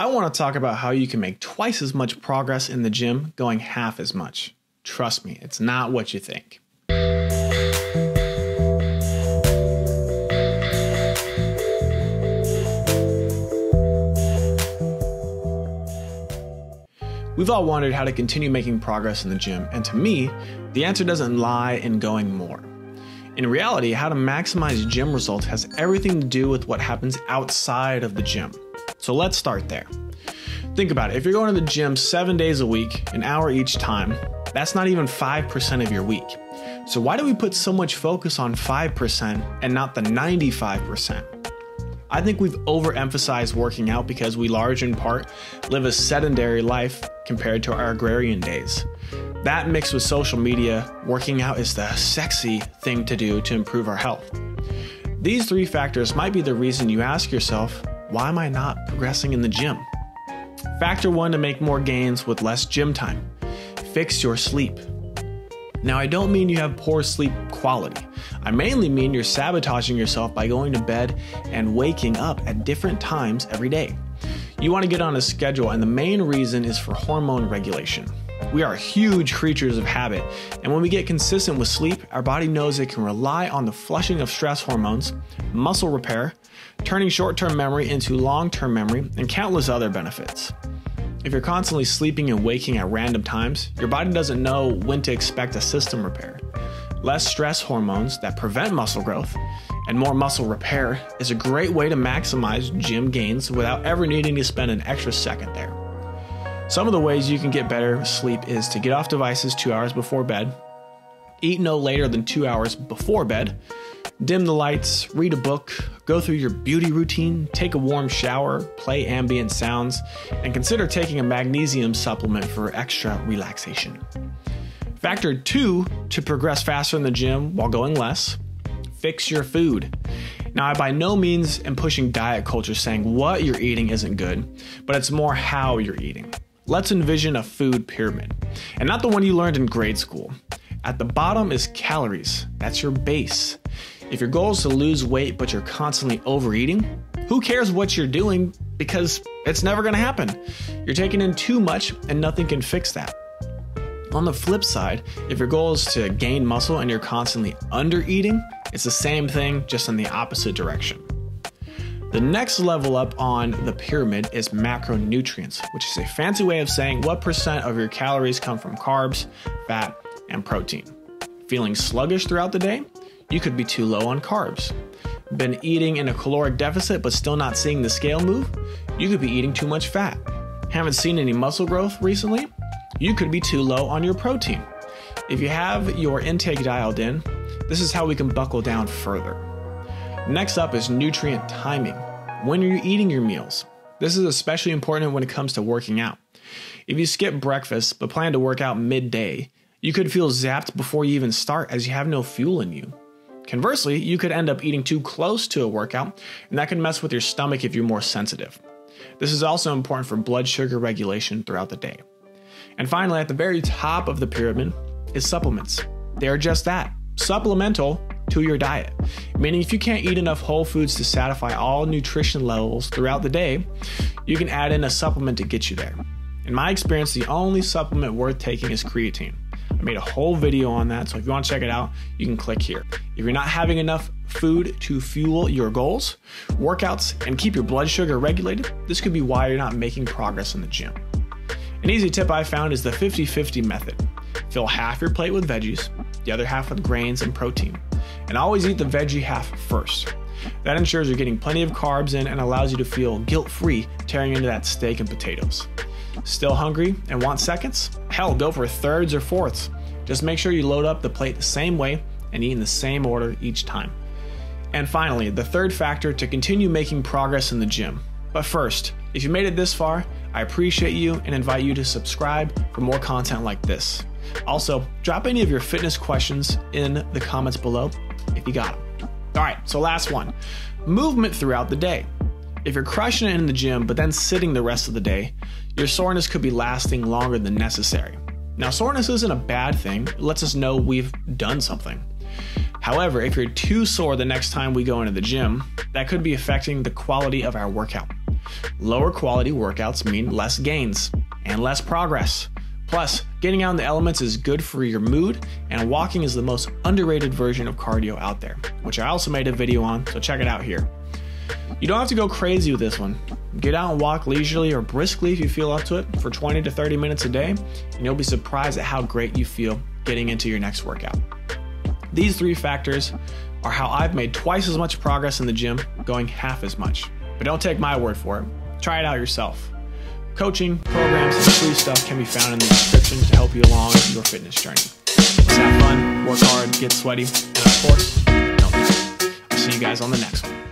I want to talk about how you can make twice as much progress in the gym going half as much. Trust me, it's not what you think. We've all wondered how to continue making progress in the gym, and to me, the answer doesn't lie in going more. In reality, how to maximize gym results has everything to do with what happens outside of the gym. So let's start there. Think about it if you're going to the gym seven days a week, an hour each time, that's not even 5% of your week. So why do we put so much focus on 5% and not the 95%? I think we've overemphasized working out because we large in part live a sedentary life compared to our agrarian days. That mixed with social media, working out is the sexy thing to do to improve our health. These three factors might be the reason you ask yourself, why am I not progressing in the gym? Factor one to make more gains with less gym time fix your sleep. Now, I don't mean you have poor sleep quality. I mainly mean you're sabotaging yourself by going to bed and waking up at different times every day. You want to get on a schedule, and the main reason is for hormone regulation. We are huge creatures of habit, and when we get consistent with sleep, our body knows it can rely on the flushing of stress hormones, muscle repair, turning short term memory into long term memory, and countless other benefits. If you're constantly sleeping and waking at random times, your body doesn't know when to expect a system repair. Less stress hormones that prevent muscle growth and more muscle repair is a great way to maximize gym gains without ever needing to spend an extra second there. Some of the ways you can get better sleep is to get off devices two hours before bed, eat no later than two hours before bed, dim the lights, read a book, go through your beauty routine, take a warm shower, play ambient sounds, and consider taking a magnesium supplement for extra relaxation. Factor two to progress faster in the gym while going less fix your food. Now, I by no means am pushing diet culture saying what you're eating isn't good, but it's more how you're eating. Let's envision a food pyramid, and not the one you learned in grade school. At the bottom is calories, that's your base. If your goal is to lose weight but you're constantly overeating, who cares what you're doing because it's never gonna happen. You're taking in too much and nothing can fix that. On the flip side, if your goal is to gain muscle and you're constantly under eating, it's the same thing, just in the opposite direction. The next level up on the pyramid is macronutrients, which is a fancy way of saying what percent of your calories come from carbs, fat, and protein. Feeling sluggish throughout the day? You could be too low on carbs. Been eating in a caloric deficit but still not seeing the scale move? You could be eating too much fat. Haven't seen any muscle growth recently? You could be too low on your protein. If you have your intake dialed in, this is how we can buckle down further. Next up is nutrient timing. When are you eating your meals? This is especially important when it comes to working out. If you skip breakfast but plan to work out midday, you could feel zapped before you even start as you have no fuel in you. Conversely, you could end up eating too close to a workout, and that can mess with your stomach if you're more sensitive. This is also important for blood sugar regulation throughout the day. And finally, at the very top of the pyramid is supplements. They are just that supplemental to your diet. Meaning, if you can't eat enough whole foods to satisfy all nutrition levels throughout the day, you can add in a supplement to get you there. In my experience, the only supplement worth taking is creatine. I made a whole video on that, so if you want to check it out, you can click here. If you're not having enough food to fuel your goals, workouts, and keep your blood sugar regulated, this could be why you're not making progress in the gym. An easy tip I found is the 50 50 method. Fill half your plate with veggies, the other half with grains and protein, and always eat the veggie half first. That ensures you're getting plenty of carbs in and allows you to feel guilt free tearing into that steak and potatoes. Still hungry and want seconds? Hell, go for thirds or fourths. Just make sure you load up the plate the same way and eat in the same order each time. And finally, the third factor to continue making progress in the gym. But first, if you made it this far, I appreciate you and invite you to subscribe for more content like this. Also, drop any of your fitness questions in the comments below if you got them. All right, so last one movement throughout the day. If you're crushing it in the gym but then sitting the rest of the day, your soreness could be lasting longer than necessary. Now, soreness isn't a bad thing, it lets us know we've done something. However, if you're too sore the next time we go into the gym, that could be affecting the quality of our workout. Lower quality workouts mean less gains and less progress. Plus, getting out in the elements is good for your mood, and walking is the most underrated version of cardio out there, which I also made a video on, so check it out here. You don't have to go crazy with this one. Get out and walk leisurely or briskly if you feel up to it for 20 to 30 minutes a day, and you'll be surprised at how great you feel getting into your next workout. These three factors are how I've made twice as much progress in the gym, going half as much. But don't take my word for it, try it out yourself. Coaching, programs, and free stuff can be found in the description to help you along your fitness journey. Let's have fun, work hard, get sweaty, and of course, don't. I'll see you guys on the next one.